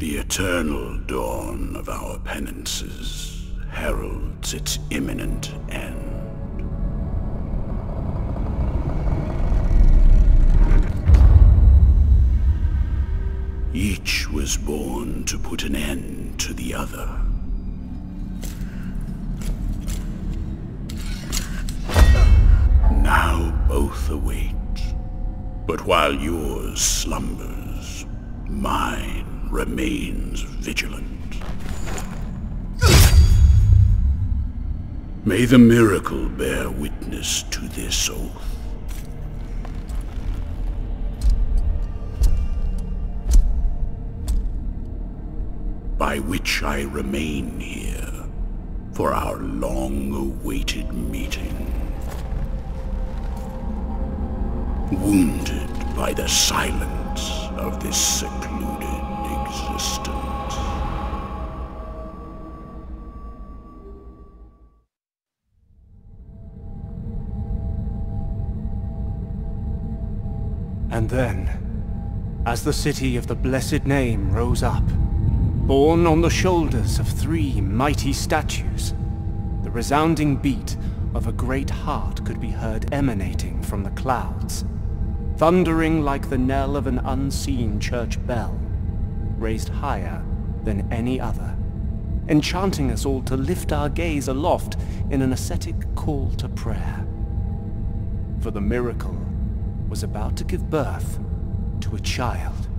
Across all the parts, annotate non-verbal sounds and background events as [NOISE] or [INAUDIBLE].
The eternal dawn of our penances heralds its imminent end. Each was born to put an end to the other. Now both await. But while yours slumbers, mine remains vigilant. May the miracle bear witness to this oath. By which I remain here for our long-awaited meeting. Wounded by the silence of this secluded then, as the city of the blessed name rose up, borne on the shoulders of three mighty statues, the resounding beat of a great heart could be heard emanating from the clouds, thundering like the knell of an unseen church bell, raised higher than any other, enchanting us all to lift our gaze aloft in an ascetic call to prayer. For the miracle was about to give birth to a child.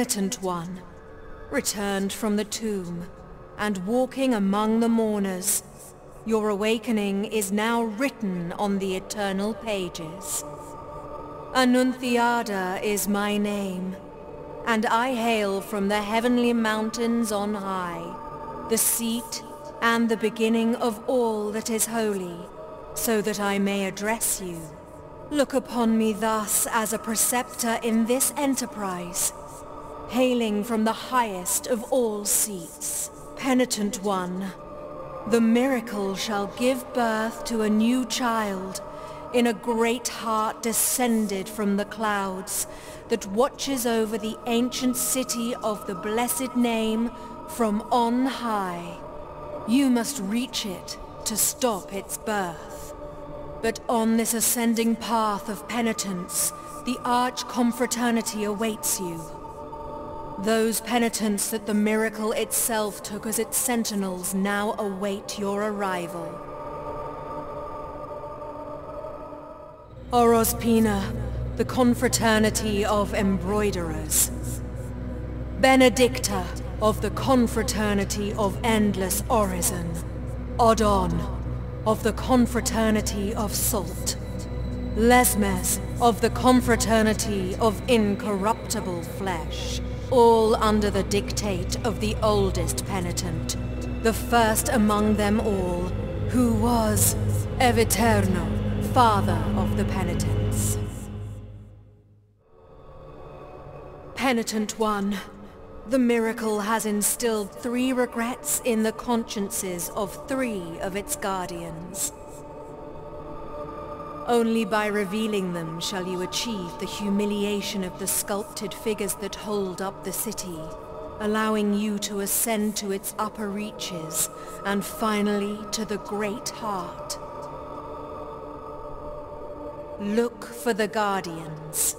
Penitent one, returned from the tomb, and walking among the mourners, your awakening is now written on the eternal pages. Anunciada is my name, and I hail from the heavenly mountains on high, the seat and the beginning of all that is holy, so that I may address you. Look upon me thus as a preceptor in this enterprise, hailing from the highest of all seats. Penitent one, the miracle shall give birth to a new child in a great heart descended from the clouds that watches over the ancient city of the blessed name from on high. You must reach it to stop its birth. But on this ascending path of penitence, the Arch Confraternity awaits you. Those penitents that the miracle itself took as its sentinels now await your arrival. Orospina, the Confraternity of Embroiderers. Benedicta, of the Confraternity of Endless Orison. Odon, of the Confraternity of Salt. Lesmes, of the Confraternity of Incorruptible Flesh. All under the dictate of the oldest penitent, the first among them all, who was Eviterno, father of the penitents. Penitent One, the miracle has instilled three regrets in the consciences of three of its guardians. Only by revealing them shall you achieve the humiliation of the sculpted figures that hold up the city, allowing you to ascend to its upper reaches, and finally to the Great Heart. Look for the Guardians.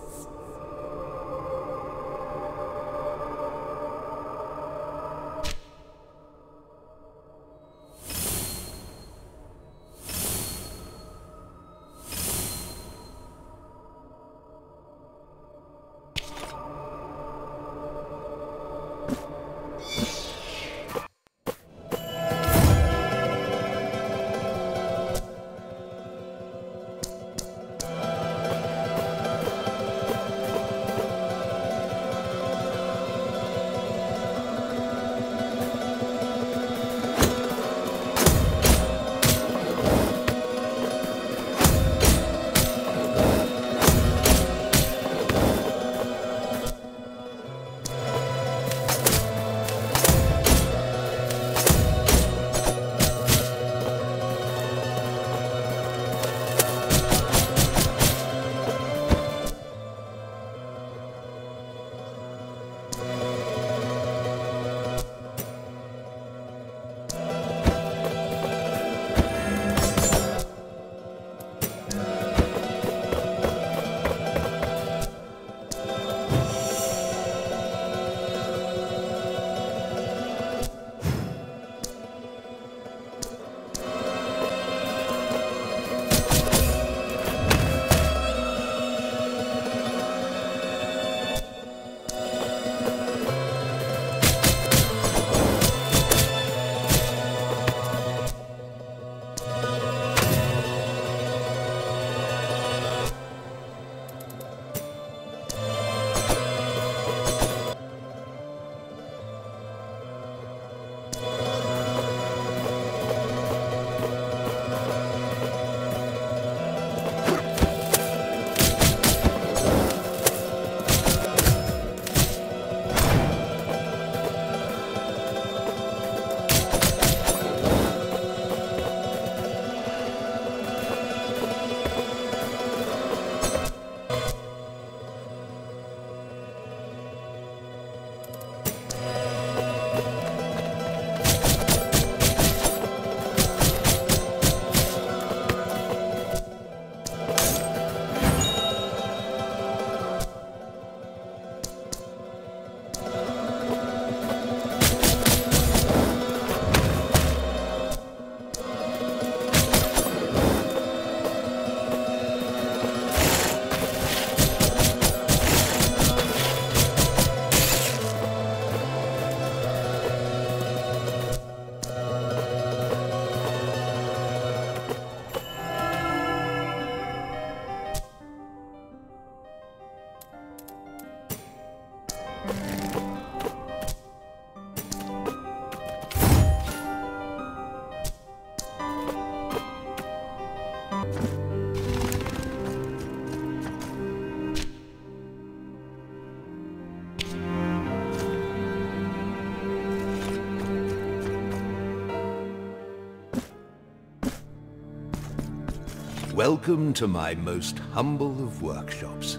Welcome to my most humble of workshops,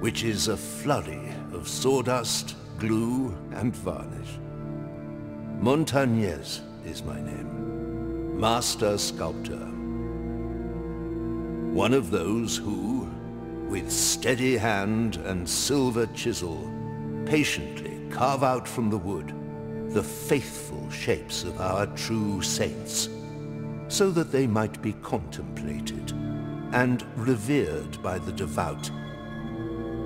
which is a flurry of sawdust, glue, and varnish. Montañés is my name, Master Sculptor. One of those who, with steady hand and silver chisel, patiently carve out from the wood the faithful shapes of our true saints, so that they might be contemplated and revered by the devout.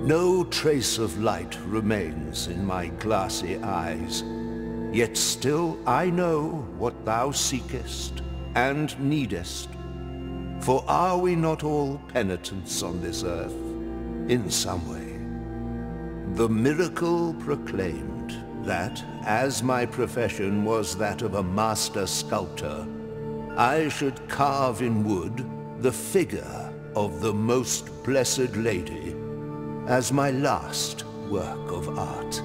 No trace of light remains in my glassy eyes, yet still I know what thou seekest and needest. For are we not all penitents on this earth, in some way? The miracle proclaimed that, as my profession was that of a master sculptor, I should carve in wood the figure of the Most Blessed Lady as my last work of art.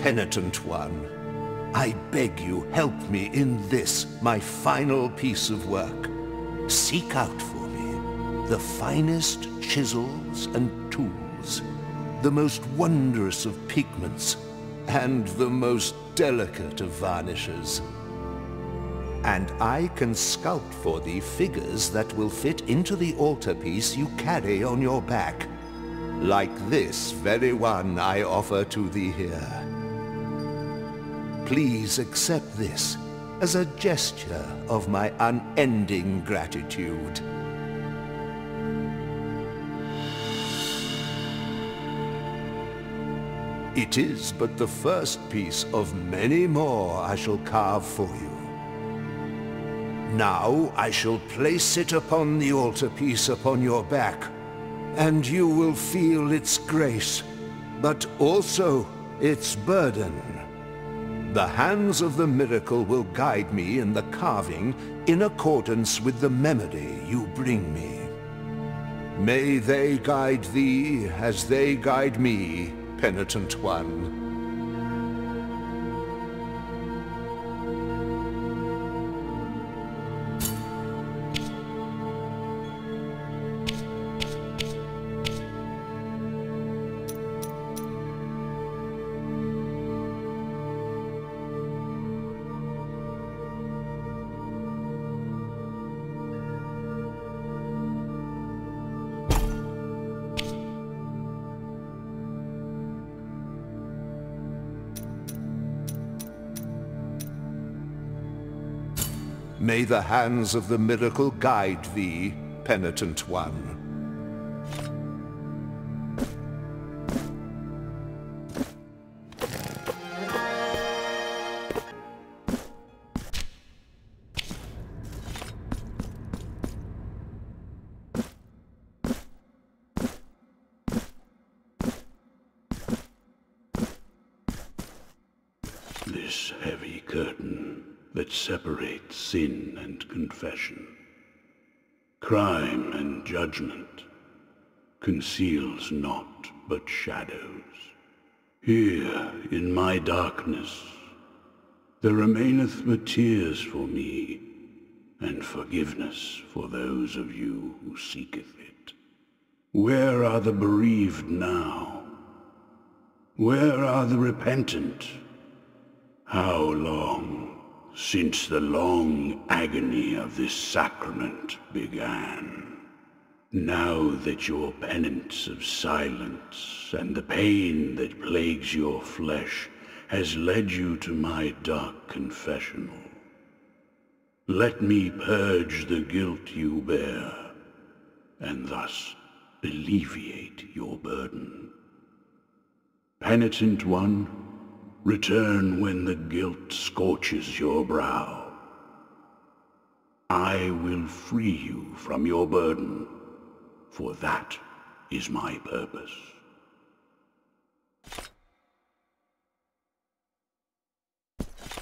Penitent One, I beg you help me in this, my final piece of work. Seek out for me the finest chisels and tools, the most wondrous of pigments, and the most delicate of varnishes and I can sculpt for thee figures that will fit into the altarpiece you carry on your back, like this very one I offer to thee here. Please accept this as a gesture of my unending gratitude. It is but the first piece of many more I shall carve for you. Now I shall place it upon the altarpiece upon your back, and you will feel its grace, but also its burden. The hands of the miracle will guide me in the carving in accordance with the memory you bring me. May they guide thee as they guide me, penitent one. May the hands of the miracle guide thee, penitent one. Judgment, conceals naught but shadows. Here, in my darkness, there remaineth but tears for me, and forgiveness for those of you who seeketh it. Where are the bereaved now? Where are the repentant? How long since the long agony of this sacrament began. Now that your penance of silence and the pain that plagues your flesh has led you to my dark confessional, let me purge the guilt you bear, and thus alleviate your burden. Penitent one, Return when the guilt scorches your brow. I will free you from your burden, for that is my purpose.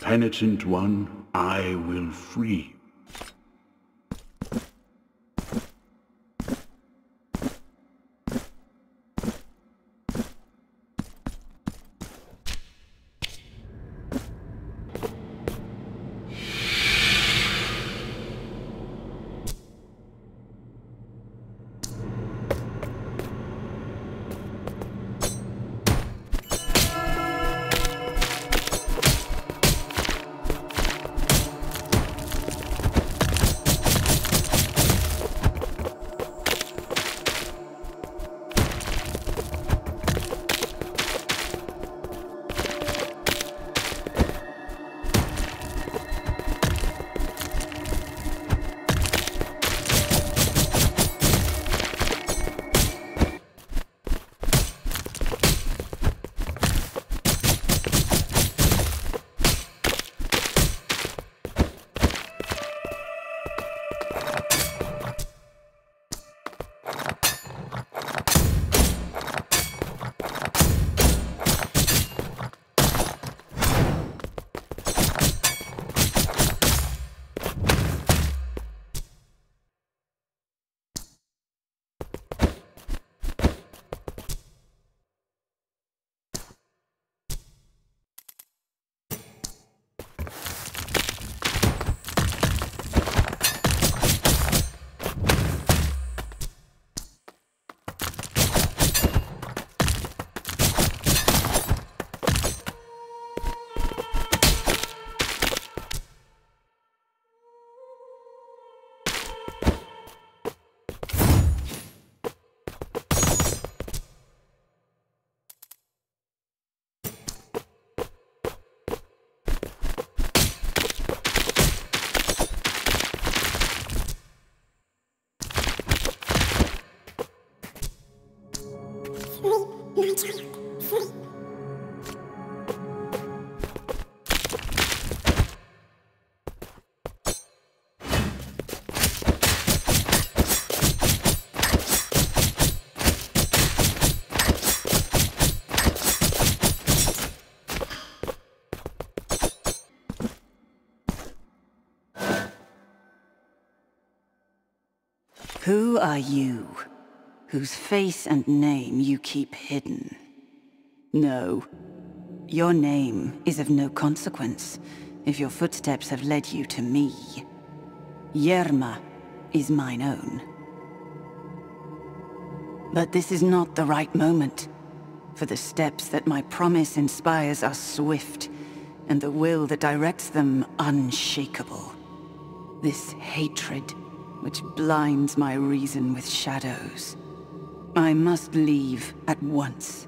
Penitent one, I will free Who are you, whose face and name you keep hidden? No, your name is of no consequence if your footsteps have led you to me. Yerma is mine own. But this is not the right moment, for the steps that my promise inspires are swift, and the will that directs them unshakable. This hatred which blinds my reason with shadows. I must leave at once.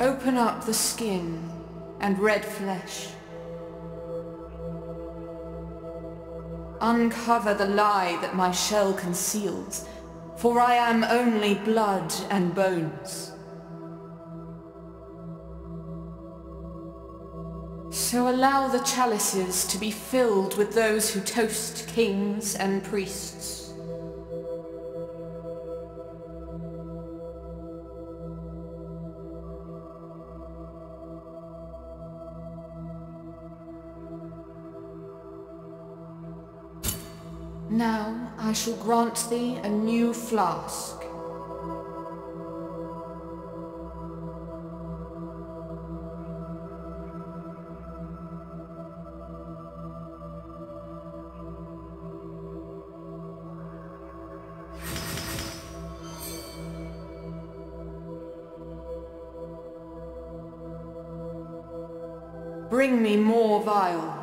Open up the skin and red flesh. Uncover the lie that my shell conceals, for I am only blood and bones. So allow the chalices to be filled with those who toast kings and priests. Now I shall grant thee a new flask. Bring me more vials.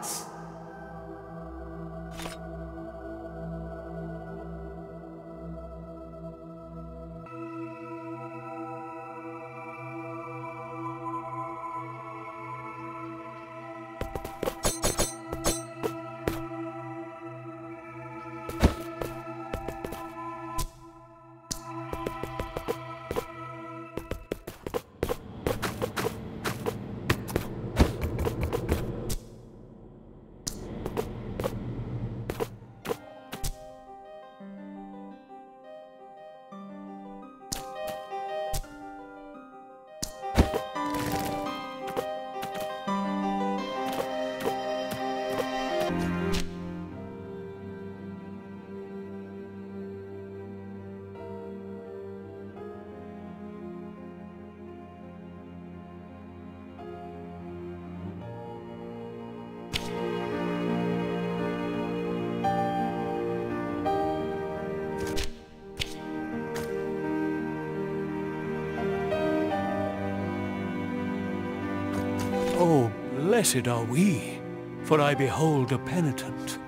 Blessed are we, for I behold a penitent.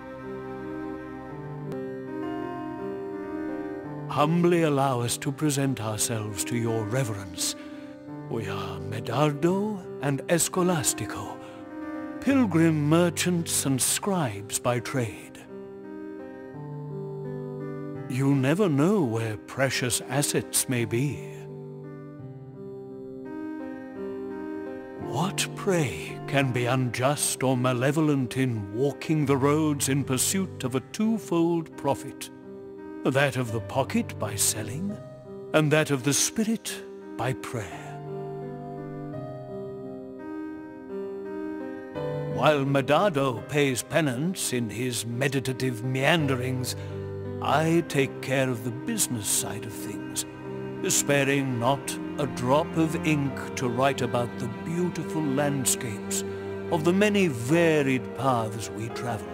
Humbly allow us to present ourselves to your reverence. We are Medardo and Escolastico, pilgrim merchants and scribes by trade. You never know where precious assets may be. What, pray, can be unjust or malevolent in walking the roads in pursuit of a twofold profit? That of the pocket by selling, and that of the spirit by prayer. While Medado pays penance in his meditative meanderings, I take care of the business side of things, sparing not a drop of ink to write about the beautiful landscapes of the many varied paths we travel.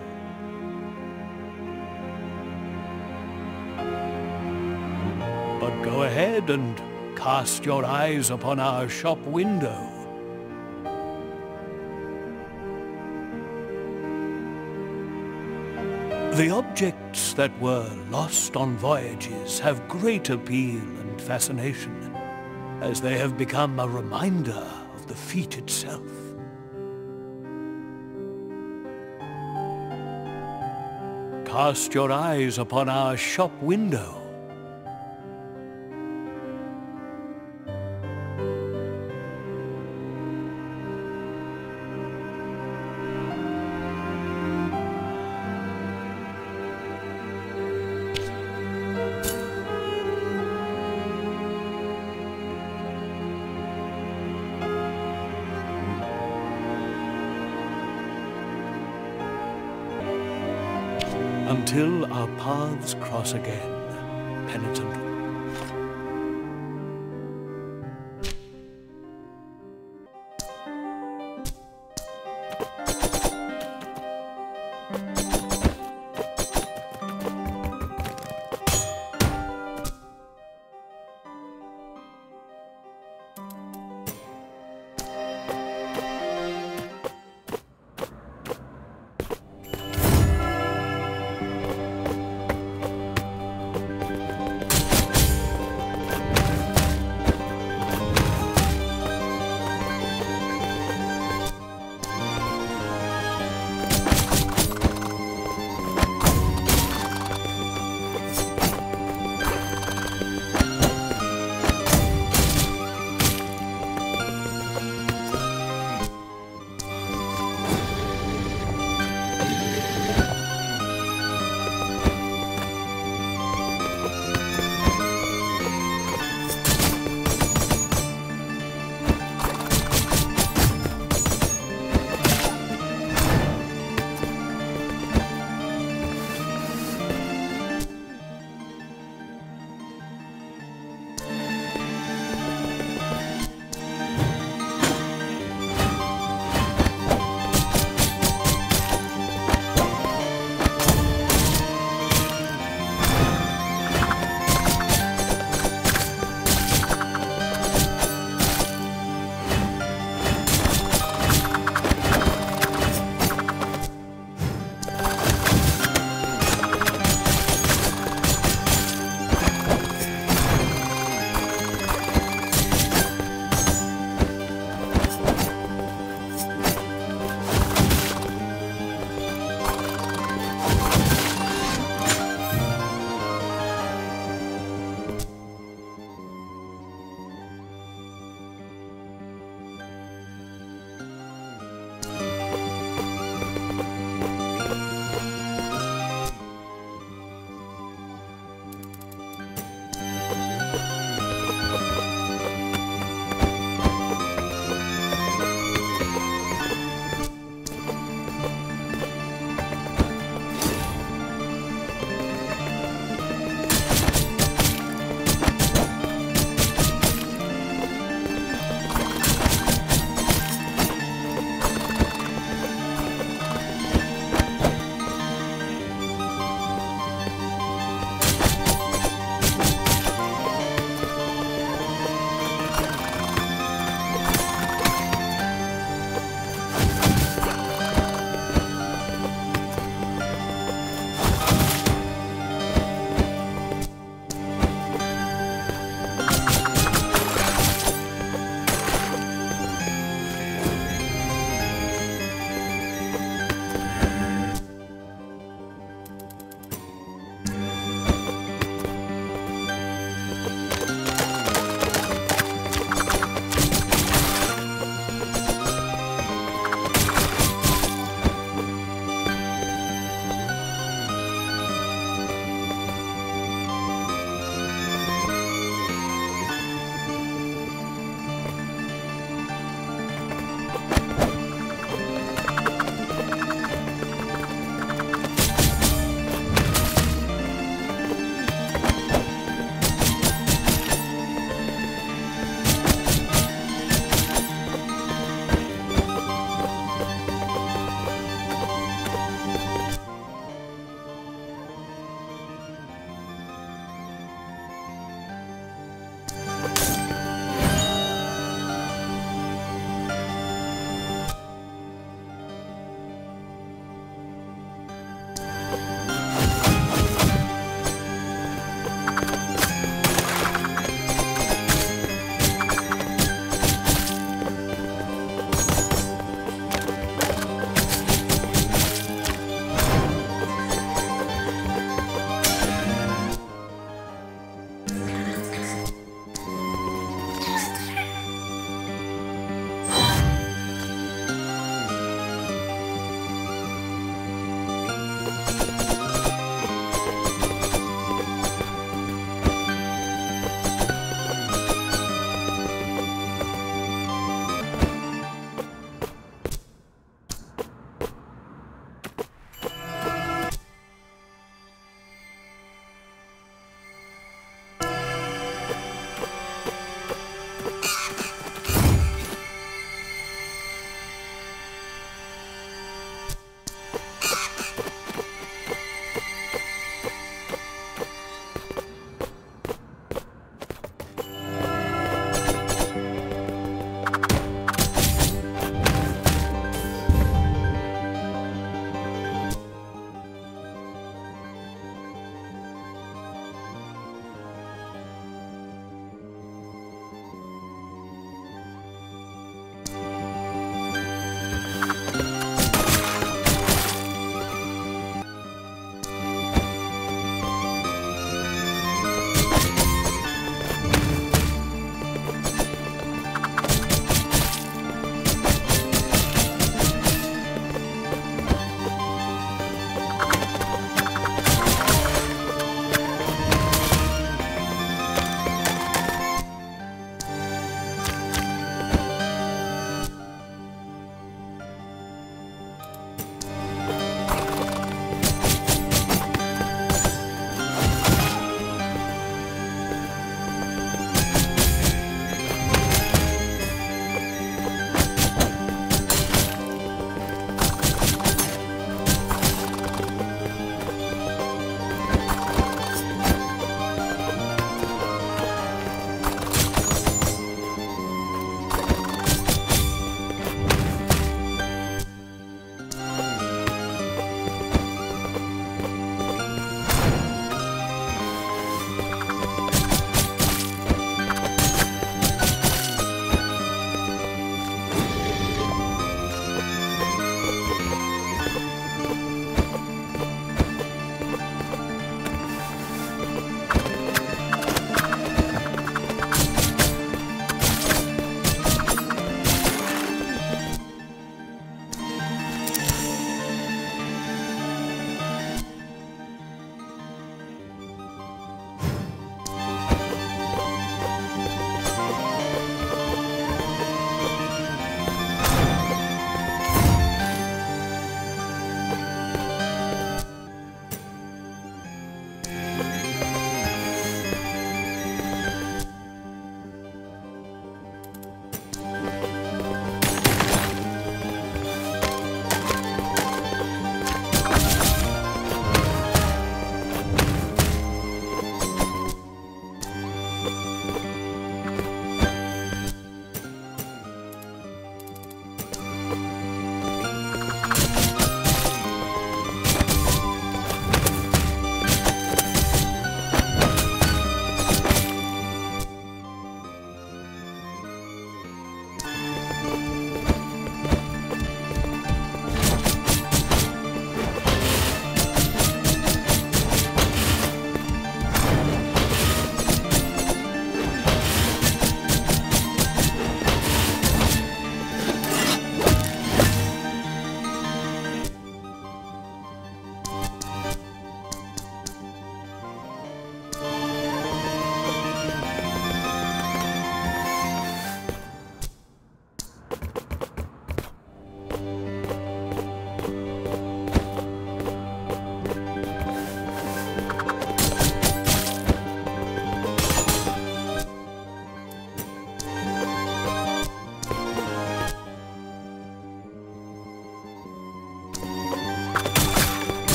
But go ahead and cast your eyes upon our shop window. The objects that were lost on voyages have great appeal and fascination, as they have become a reminder of the feat itself. Cast your eyes upon our shop window. no sé qué.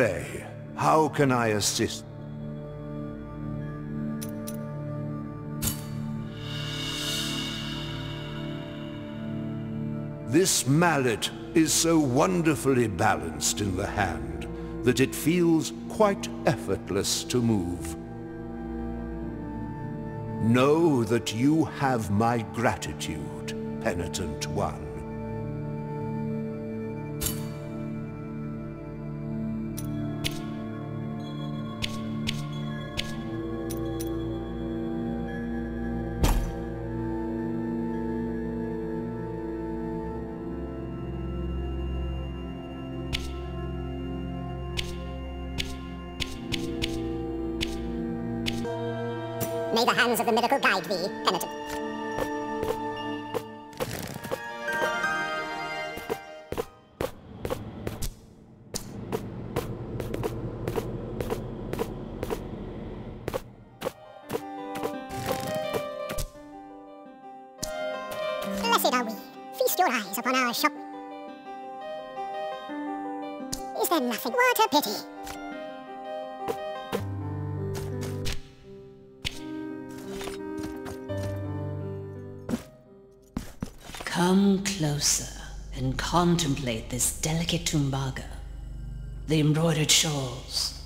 Pray, how can I assist? This mallet is so wonderfully balanced in the hand that it feels quite effortless to move. Know that you have my gratitude, penitent one. The miracle guide thee, penitent. Contemplate this delicate tumbaga. The embroidered shawls,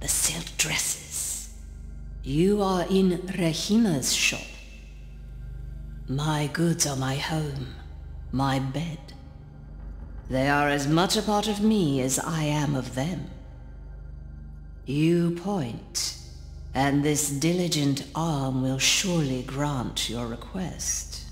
the silk dresses. You are in Regina's shop. My goods are my home, my bed. They are as much a part of me as I am of them. You point, and this diligent arm will surely grant your request.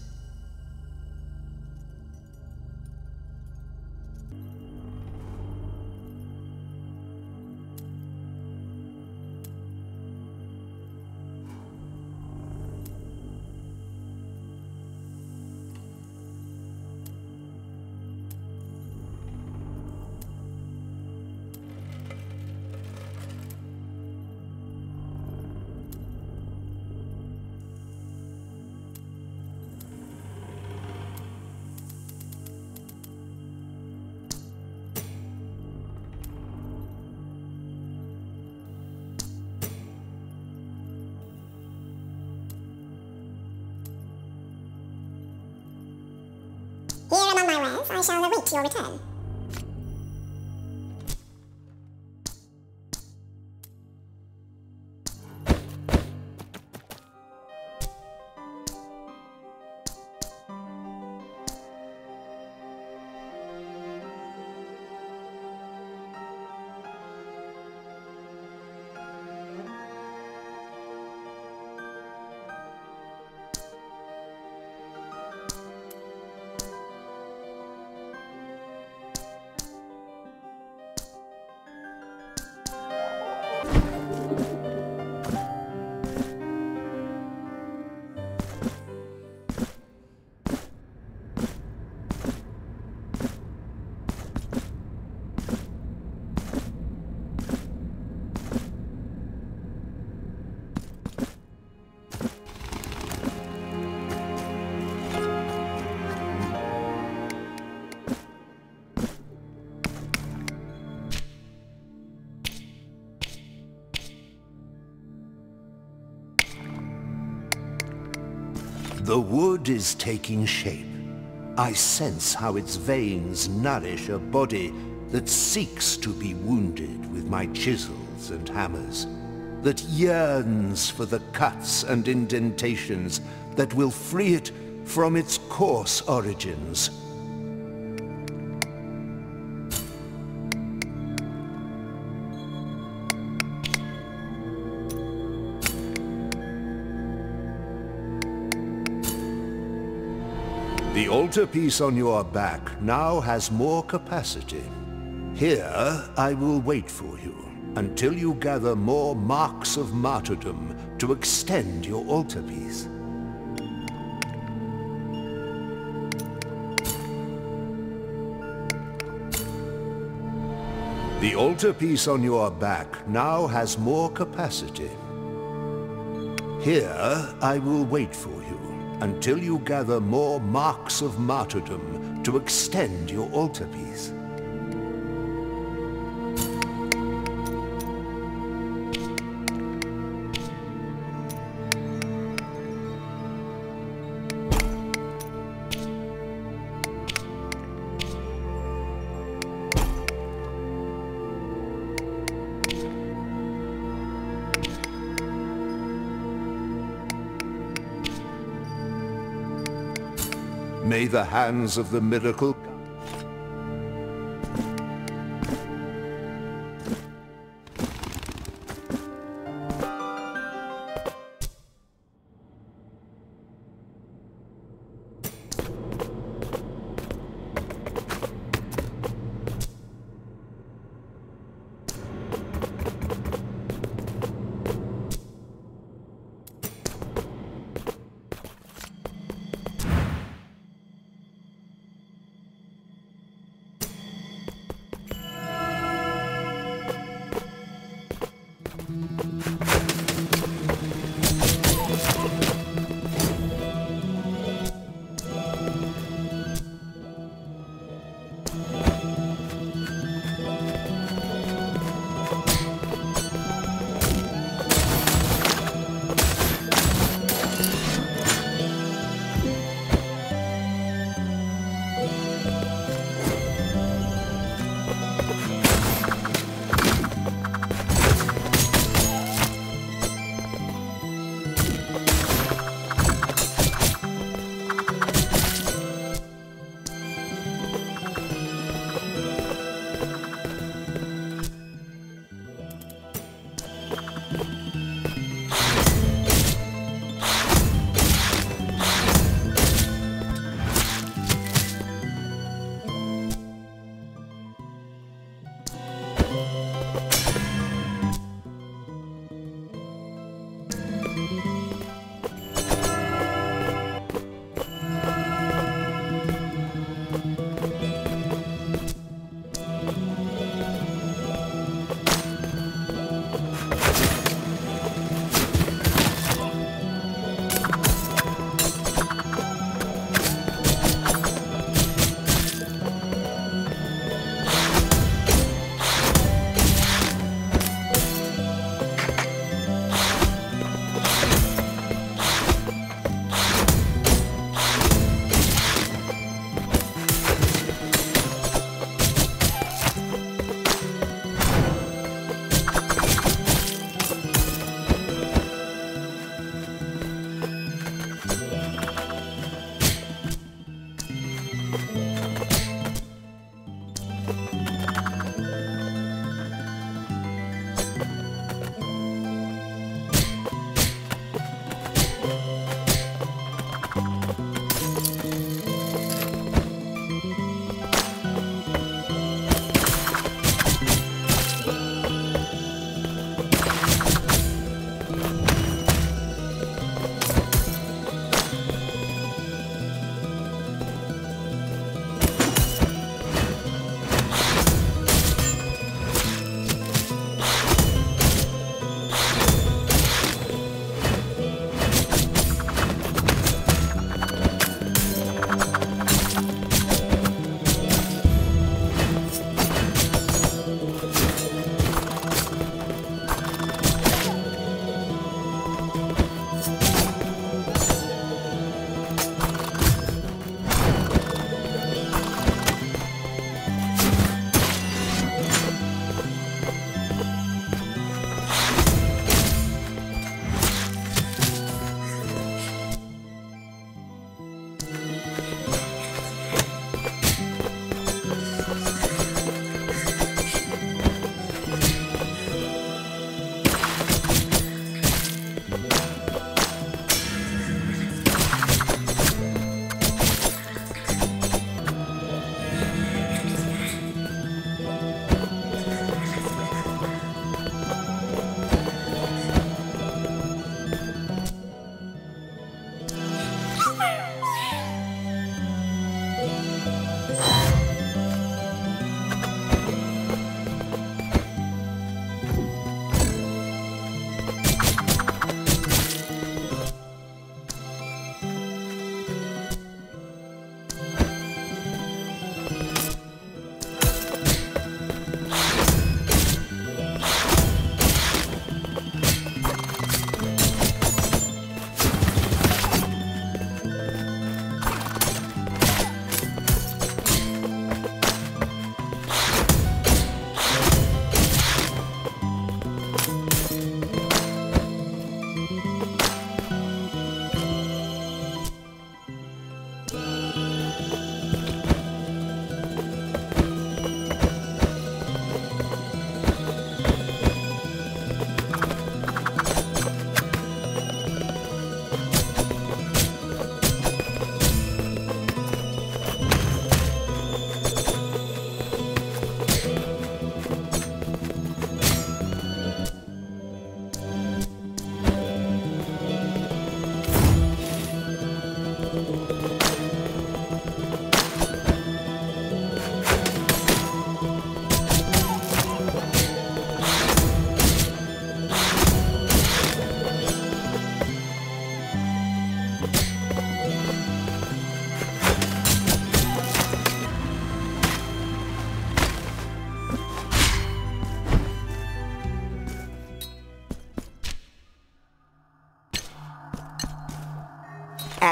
Your return. The wood is taking shape. I sense how its veins nourish a body that seeks to be wounded with my chisels and hammers, that yearns for the cuts and indentations that will free it from its coarse origins. The altarpiece on your back now has more capacity. Here, I will wait for you until you gather more marks of martyrdom to extend your altarpiece. The altarpiece on your back now has more capacity. Here, I will wait for you until you gather more marks of martyrdom to extend your altarpiece. May the hands of the miracle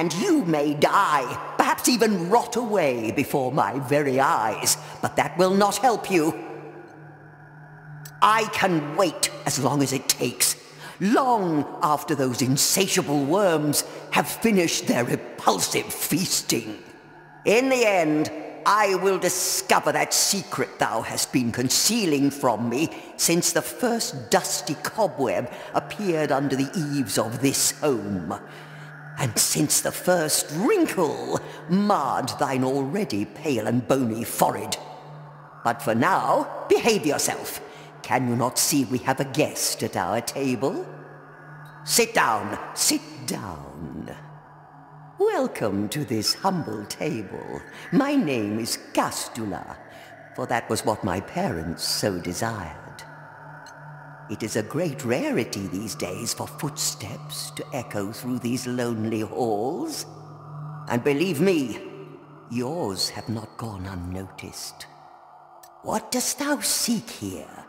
And you may die, perhaps even rot away before my very eyes, but that will not help you. I can wait as long as it takes, long after those insatiable worms have finished their repulsive feasting. In the end, I will discover that secret thou hast been concealing from me since the first dusty cobweb appeared under the eaves of this home, and since the first wrinkle marred thine already pale and bony forehead. But for now, behave yourself. Can you not see we have a guest at our table? Sit down, sit down. Welcome to this humble table. My name is Gastula, for that was what my parents so desired. It is a great rarity these days for footsteps to echo through these lonely halls. And believe me, yours have not gone unnoticed. What dost thou seek here?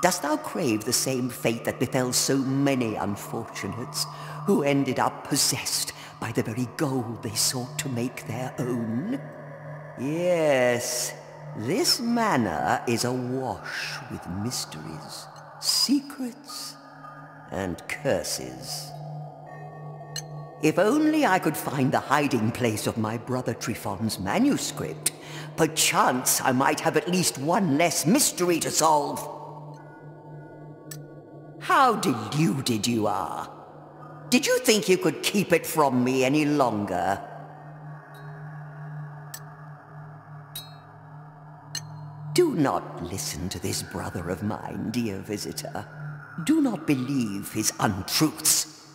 Dost thou crave the same fate that befell so many unfortunates who ended up possessed by the very gold they sought to make their own? Yes, this manor is awash with mysteries, secrets, and curses. If only I could find the hiding place of my brother Trifon's manuscript, perchance I might have at least one less mystery to solve. How deluded you are. Did you think you could keep it from me any longer? Do not listen to this brother of mine, dear visitor. Do not believe his untruths.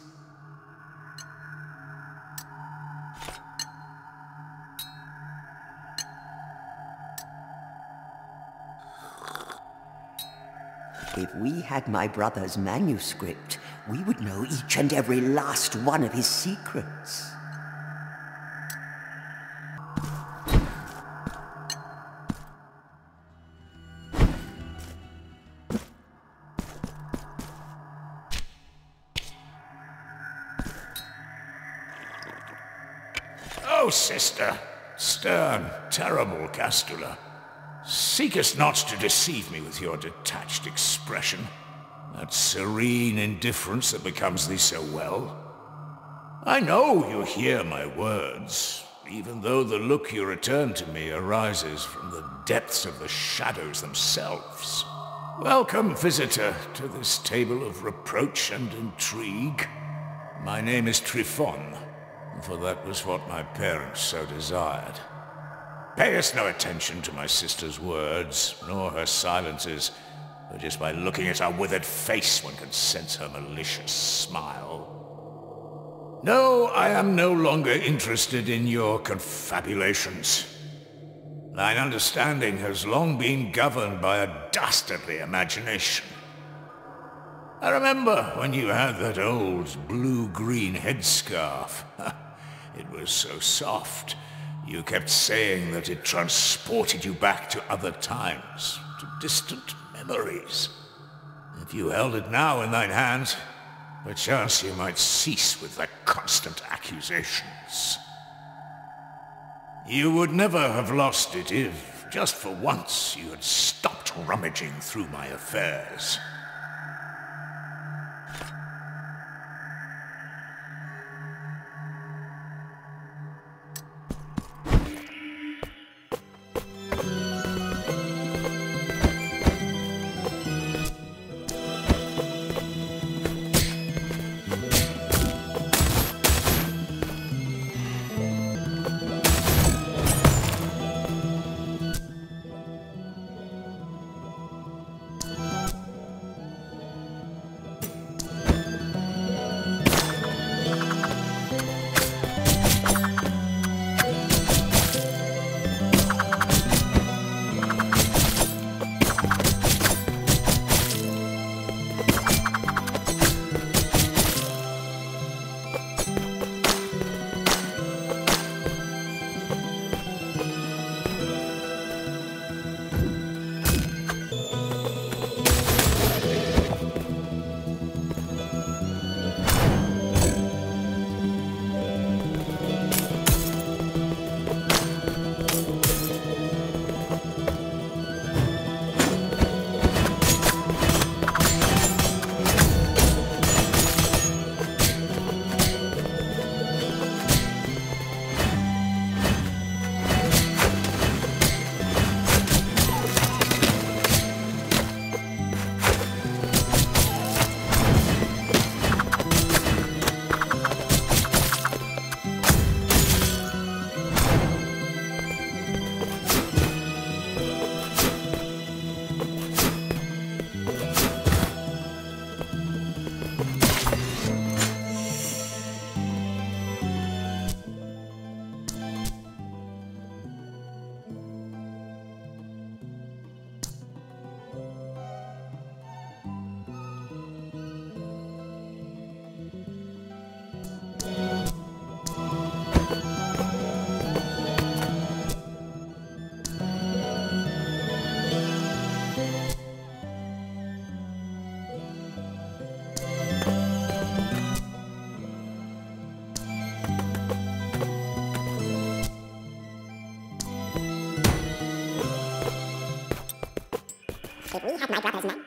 If we had my brother's manuscript, we would know each and every last one of his secrets. Terrible Gastula, seekest not to deceive me with your detached expression. That serene indifference that becomes thee so well. I know you hear my words, even though the look you return to me arises from the depths of the shadows themselves. Welcome, visitor, to this table of reproach and intrigue. My name is Trifon, for that was what my parents so desired. Payest no attention to my sister's words, nor her silences, but just by looking at her withered face one can sense her malicious smile. No, I am no longer interested in your confabulations. Thine understanding has long been governed by a dastardly imagination. I remember when you had that old blue-green headscarf. [LAUGHS] it was so soft. You kept saying that it transported you back to other times, to distant memories. If you held it now in thine hands, perchance you might cease with thy constant accusations. You would never have lost it if, just for once, you had stopped rummaging through my affairs. Have my brother's men.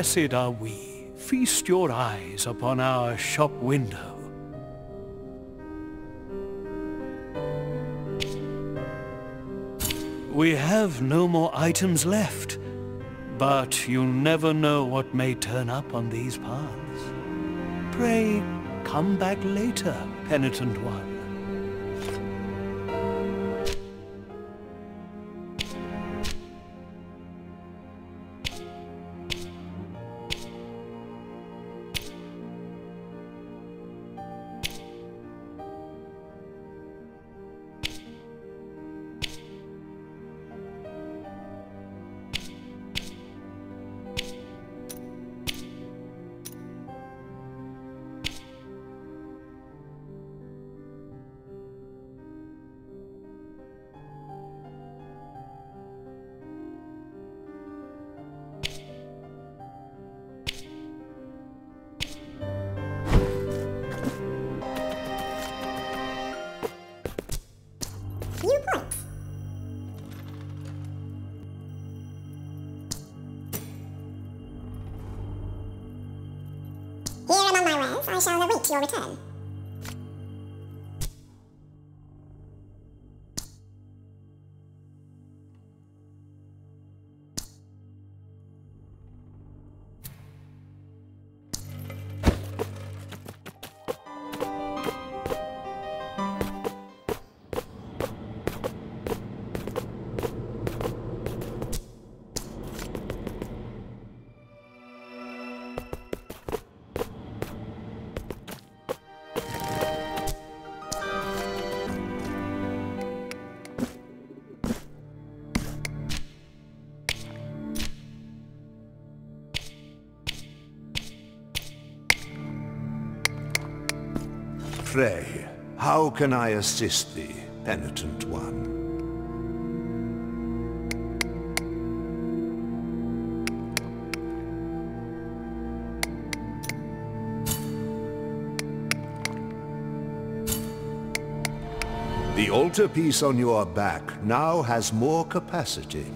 Blessed are we. Feast your eyes upon our shop window. We have no more items left, but you never know what may turn up on these paths. Pray, come back later, penitent one. Pray, how can I assist thee, penitent one? The altarpiece on your back now has more capacity.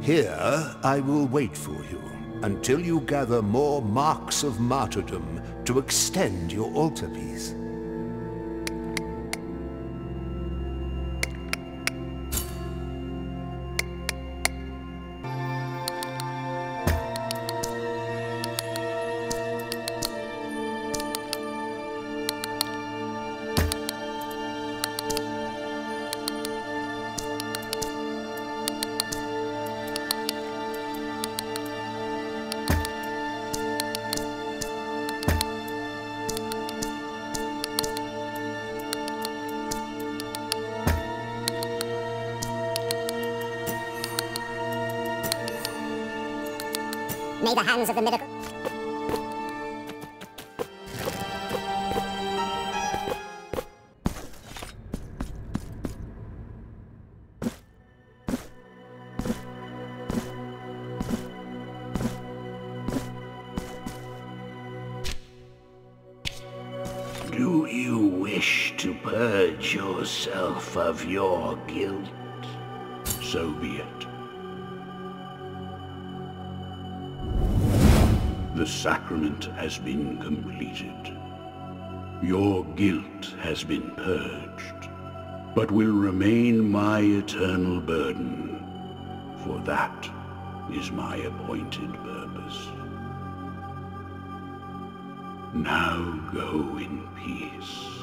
Here, I will wait for you until you gather more marks of martyrdom to extend your altarpiece. May of the medical... Do you wish to purge yourself of your has been completed. Your guilt has been purged, but will remain my eternal burden, for that is my appointed purpose. Now go in peace.